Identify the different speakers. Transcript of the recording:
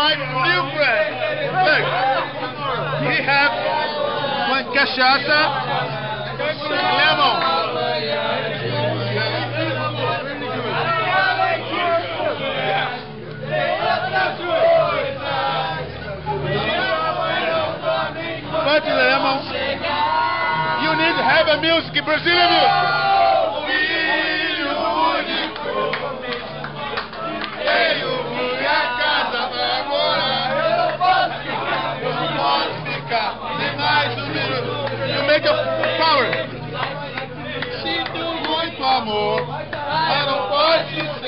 Speaker 1: my new friend. Look, he have one cachaça, lemon. The lemon. You need to have a music, Brazilian music. Take a power. Se tu muito amor, mas não pode